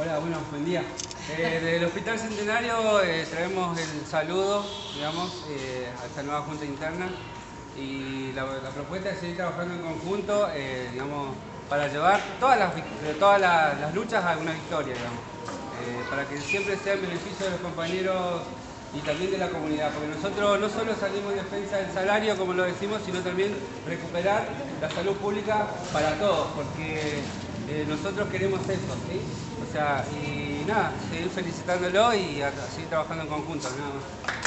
Hola, bueno, buen día. Eh, del Hospital Centenario eh, traemos el saludo, digamos, eh, a esta nueva Junta Interna y la, propuesta es seguir trabajando en conjunto, eh, digamos, para llevar todas las, todas las, luchas a una victoria, digamos, para que siempre sea en beneficio de los compañeros y también de la comunidad, porque nosotros no solo salimos en defensa del salario, como lo decimos, sino también recuperar la salud pública para todos, porque nosotros queremos eso, ¿sí? O sea, y nada, seguir felicitándolo y seguir trabajando en conjunto, nada más.